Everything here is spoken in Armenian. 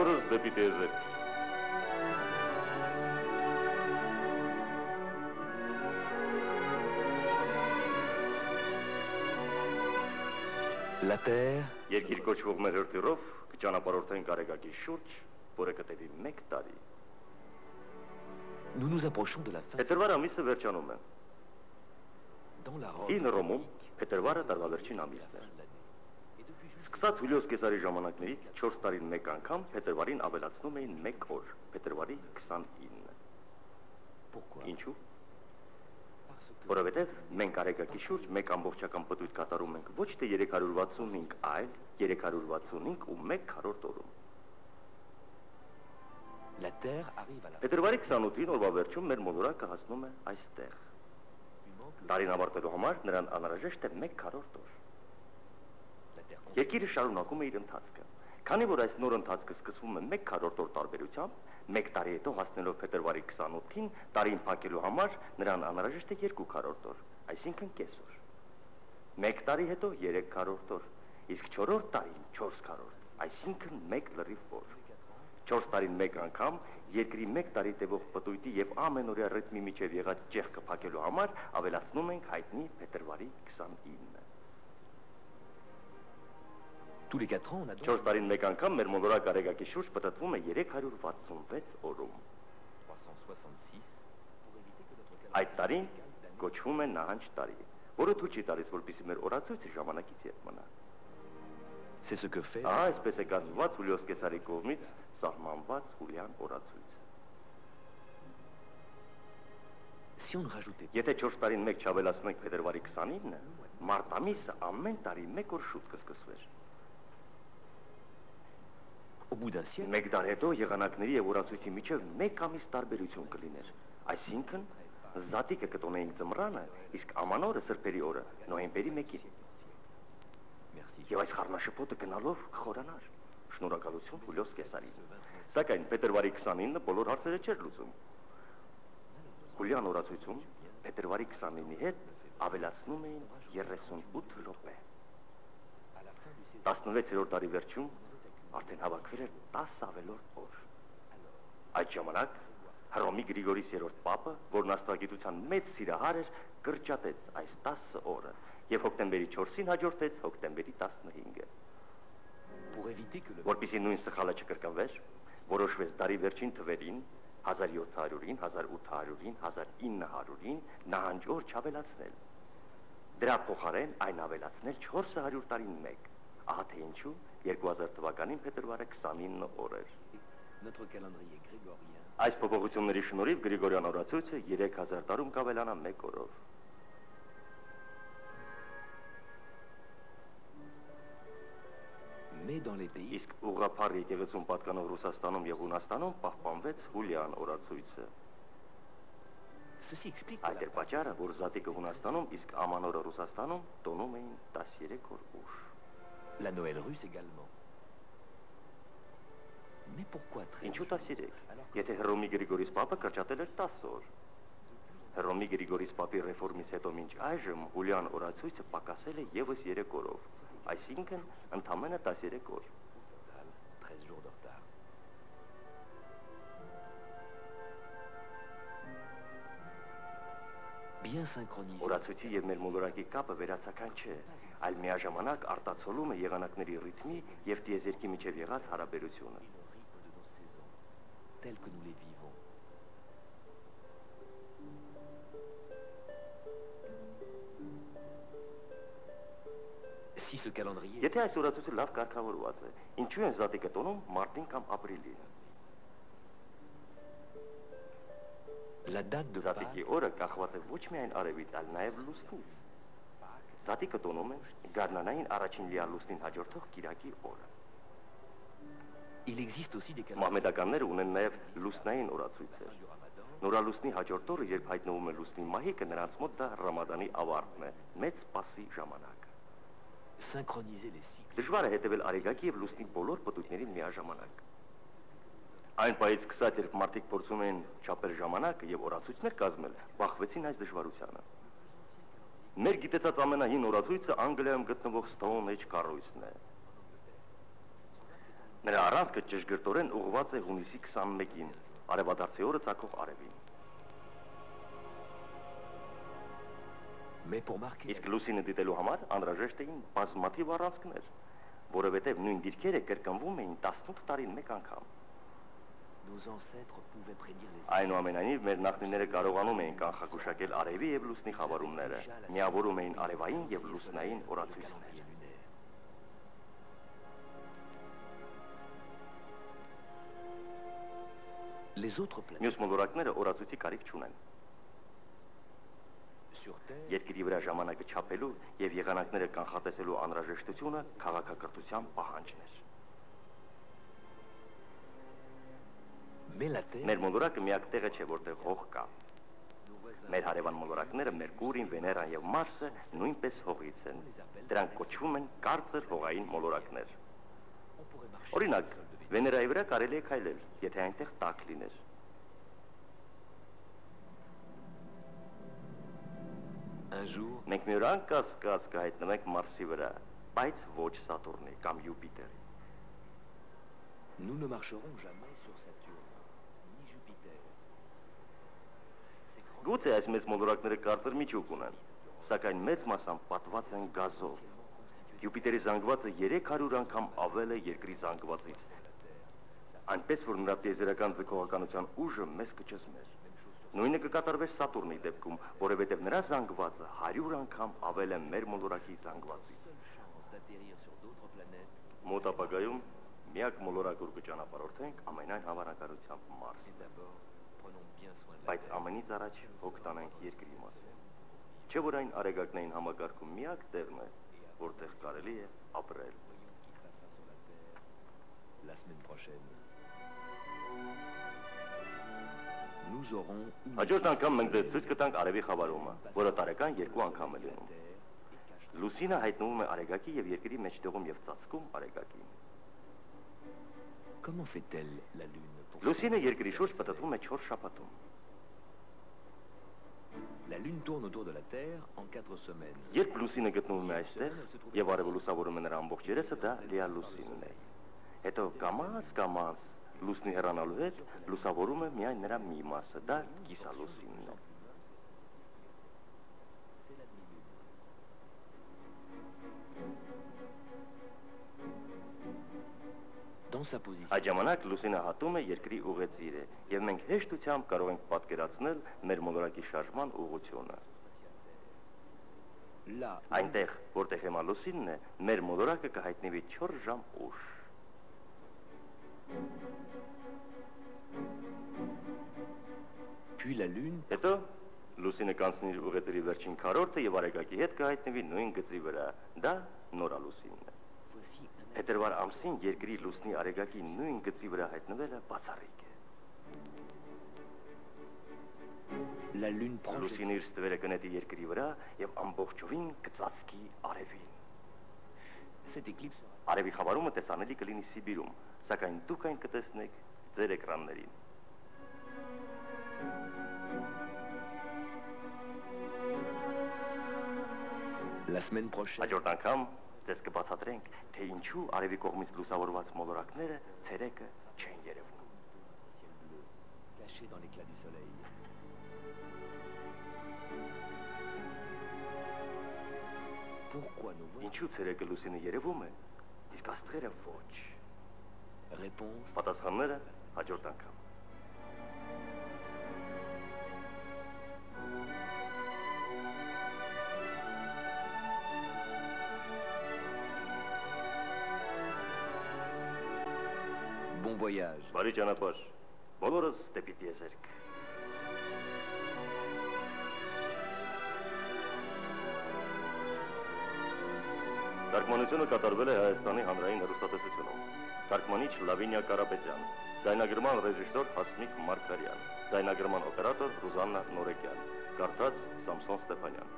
Բոլորս դեպի տեզեր։ La Terre Երկիր կոչվող մեր հրթիռով կճանապարհորդեն կարեկակի շուրջ, որը կտևի 1 տարի։ Nous nous approchons de la fin. Փետրվար ամիսը վերջանում է։ Dans la Rome Հին Ռոմում փետրվարը տարվա վերջին ամիսն է։ Սկսած Հուլիոս Կեսարի ժամանակներից 4 տարին մեկ անգամ փետրվարին ավելացնում էին 1 օր, փետրվարի 29։ Pourquoi Ինչու՞։ Որովհետև մենք արեկակի շուրջ մեկ ամբողջական պտույտ կատարում ենք ոչ թե 365, այլ 365 ու 1 քառորդ օրում։ la Terre arrive à la. Փետրվարի 28-ին օրվա վերջում մեր մոլորակը հասնում է այստեղ։ Տարին ավարտելու համար նրան անհրաժեշտ է 1 քառորդ օր։ Continue. Երկիրը շարունակում է իր ընթացքը։ Քանի որ այս նոր ընթացքը սկսվում է 1 քառորդ օր տարբերությամբ, 1 տարի հետո հասնելով փետրվարի 28-ին, տարին փակելու համար նրան անհրաժեշտ է 2 քառորդ օր, այսինքն կեսօր։ 1 տարի հետո 3 քառորդ օր, իսկ 4-րդ տարին 4 քառորդ, այսինքն 1 լրիվ օր։ 4 տարին մեկ անգամ երկրի 1 տարի տևող պտույտի եւ ամենօրյա ռիթմի միջև եղած ճեղքը փակելու համար ավելացնում ենք հայտնի փետրվարի 29-ը։ Tous les 4 ans, on a donc 4 տարին մեկ անգամ մեր մոլորակ արեգակի շուրջ պատտվում է 366 օրում։ 366 pour éviter que notre calendrier Այդ տարին կոչվում է նահանջ տարի, որը թույլ չի տալիս, որպեսզի մեր օրացույցը ժամանակից ետ մնա։ C'est ce que fait Ահա այսպես է կազմված Հուլիոս Կեսարի կողմից սահմանված Հուլիան օրացույցը։ si on rajoutait Եթե 4 տարին մեկ չավելացնենք փետրվարի 29-ը, մարտ ամիսը ամեն տարի մեկ օր շուտ կսկսվեր։ au siècle, Մեկ դար հետո եղանակների եւ օրացույցի միջև մեկ ամիս տարբերություն կլիներ։ Այսինքն զատիկը կտոնեինք ձմռանը, իսկ ամանորը սրբերի օրը նոյեմբերի 1-ին։ merci. Եվ այս խառնաշփոթը գնալով կխորանար։ Շնորհակալություն Հուլիոս Կեսարին։ Սակայն փետրվարի 29-ը բոլոր հարցերը չէր լուծում։ Հուլիան օրացույցում փետրվարի 29-ի հետ ավելացնում էին 38 րոպե։ À la fin du séjour, 16-րդ տարի վերջում արդեն հավաքվել էր 10 ավելորդ օր։ Այդ ժամանակ Հռոմի Գրիգորիս 3-րդ պապը, որն աստղագիտության մեծ սիրահար էր, կրճատեց այս 10 օրը եւ հոկտեմբերի 4-ին հաջորդեց հոկտեմբերի 15-ը։ pour éviter que le Որպեսզի նույն սխալը չկրկնվեր, որոշվեց դարի վերջին թվերին 1700-ին, 1800-ին, 1900-ին նահանջ օր չավելացնել։ Դրա փոխարեն այն ավելացնել 400 տարին մեկ։ Ահա թե ինչու 2000 թվականին փետրվարը 29 օր էր։ notre calendrier grégorien. Այս փոփոխությունների շնորհիվ Գրիգորյան օրացույցը 3000 տարում կավելանա 1 օրով։ mais dans les pays Իսկ ուղղափառ եկեղեցուն պատկանող Ռուսաստանում եւ Հունաստանում պահպանվեց Հուլիան օրացույցը։ ceci explique que Այդ էր պատճառը, որ Զատիկը Հունաստանում, իսկ Ամանորը Ռուսաստանում տոնում էին 13 օր ուշ։ la Noël russe également. Mais pourquoi très Ինչու 13։ Եթե Հռոմի Գրիգորիս Պապը կրճատել էր 10 օր։ Հռոմի Գրիգորիս Պապի ռեֆորմից հետո մինչ այժմ Հուլիան օրացույցը պակասել է եւս 3 օրով, այսինքն ընդամենը 13 օր։ total 13 jours de retard. Bien synchronisé. Օրացույցի եւ մեր մոլորակի կապը վերացական չէ, այլ միաժամանակ արտացոլում է եղանակների ռիթմի եւ տիեզերքի միջև եղած հարաբերությունը։ tels que nous les vivons. Si ce calendrier Եթե այս օրացույցը լավ կարգավորված է, ինչու են զատիկը տոնում մարտին կամ ապրիլին։ la date de Զատիկի օրը կախված է ոչ միայն արևից, այլ նաև լուսնից։ Զատիկը տոնում են գարնանային առաջին լիալուսնին հաջորդող Կիրակի օրը։ il existe aussi des Մահմեդականները ունեն նաև լուսնային օրացույցեր։ Նորալուսնի հաջորդ օրը, երբ հայտնվում է լուսնի մահիկը, նրանց մոտ դա Ռամադանի ավարտն է, մեծ սպասի ժամանակը։ synchroniser les cycles. Դժվար է հետևել արեգակի եւ լուսնի բոլոր պտույտներին միաժամանակ։ Այն պայից սկսած, երբ մարդիկ փորձում էին չափել ժամանակը եւ օրացույցներ կազմել, բախվեցին այս դժվարությանը։ Մեր գիտեցած ամենահին օրացույցը Անգլիայում գտնվող Stone Age կառույցն է։ Նրա առանցքը ճշգրտորեն ուղղված է հունիսի 21-ին, արևադարձի օրը ցակող արևին։ Իսկ լուսինը դիտելու համար անհրաժեշտ էին բազմաթիվ առանցքներ, որովհետև նույն դիրքերը կրկնվում էին 18 տարին մեկ անգամ։ Այնուամենայնիվ մեր նախնիները կարողանում էին կանխագուշակել արևի եւ լուսնի խավարումները, միավորում էին արևային եւ լուսնային օրացույցներ։. Les autres planètes Մյուս մոլորակները օրացույցի կարիք չունեն։ Երկրի վրա ժամանակը չափելու եւ եղանակները կանխատեսելու անհրաժեշտությունը քաղաքակրթության պահանջն էր։ Mais la Terre, Մեր մոլորակը միակ տեղը չէ, որտեղ հող կա։ Մեր հարևան մոլորակները Մերկուրին, Վեներան եւ Մարսը նույնպես հողից են։ Դրանք կոչվում են կարծր հողային մոլորակներ։ Օրինակ. Վեներայի վրա կարելի է քայլել, եթե այնտեղ տաք լիներ։ Մենք մի օր անկասկած կհայտնվենք Մարսի վրա, բայց ոչ Սատուրնի կամ Յուպիտերի։ nous ne marcherons jamais sur Գուցե այս մեծ մոլորակները կարծր միջուկ ունեն, սակայն մեծ մասամբ պատված են գազով։ Յուպիտերի զանգվածը 300 անգամ ավել է երկրի զանգվածից։ Այնպես որ նրա տիեզերական ձգողականության ուժը մեզ կճզմեր։ Նույնը կկատարվեր Սատուրնի դեպքում, որովհետև նրա զանգվածը 100 անգամ ավել է մեր մոլորակի զանգվածից։ Մոտ ապագայում միակ մոլորակ ուր կճանապարհորդենք ամենայն հավանականությամբ et Բայց ամենից առաջ հոգ տանենք երկրի մասին։ Չէ՞ որ այն արեգակնային համակարգում միակ տեղն է, որտեղ կարելի է ապրել։ sur la semaine prochaine. Nous aurons Հաջորդ անգամ մենք դες ցույց կտանք արևի խավարումը, որը տարեկան երկու անգամ է լինում։ Լուսինը հայտնվում է արեգակի եւ երկրի մեջտեղում եւ ծածկում արեգակին։ Comment fait-elle la Lune Լուսինը երկրի շուրջ պատտվում է 4 շաբաթում։ La Lune tourne autour de la Terre en quatre semaines. Երբ լուսինը գտնվում է այստեղ եւ արևը լուսավորում է նրա ամբողջ երեսը, դա լիալուսինն է։ Հետո կամած կամած լուսնի հեռանալու հետ լուսավորում է միայն նրա մի մասը, դա կիսալուսինն է։ Այդ ժամանակ լուսինը հատում է երկրի ուղեծիրը եւ մենք հեշտությամբ կարող ենք պատկերացնել մեր մոլորակի շարժման ուղղությունը։ Այնտեղ, որտեղ հիմա լուսինն է, մեր մոլորակը կհայտնվի 4 ժամ ուշ։ puis la Lune Հետո լուսինը կանցնի իր ուղեծիրի վերջին քառորդը եւ արեգակի հետ կհայտնվի նույն գծի վրա։ Դա նորալուսինն է։ Փետրվար ամսին երկրի լուսնի արեգակի նույն գծի վրա հայտնվելը բացառիկ է։ La Lune prend Լուսինը իր ստվերը կնետի երկրի վրա եւ ամբողջովին կծածկի արևին։ cette éclipse Արևի խավարումը տեսանելի կլինի Սիբիրում, սակայն դուք այն կտեսնեք ձեր էկրաններին։ la semaine prochaine Հաջորդ անգամ ձեզ կբացատրենք, թե ինչու արևի կողմից լուսավորված մոլորակները ցերեկը չեն երևում։ caché dans l'éclat du soleil. Pourquoi nous voyons Ինչու ցերեկը լուսինը երևում է, իսկ աստղերը ոչ։ Réponse Պատասխանները հաջորդ անգամ։ Բարի ճանապարհ։ Բոլորս դեպի տիեզերք։ Թարգմանությունը կատարվել է Հայաստանի հանրային հեռուստատեսությունում։ Թարգմանիչ Լավինյա Կարապետյան, ձայնագրման ռեժիսոր Հասմիկ Մարկարյան, ձայնագրման օպերատոր Ռուզաննա Նորեկյան, կարդաց Սամսոն Ստեփանյան։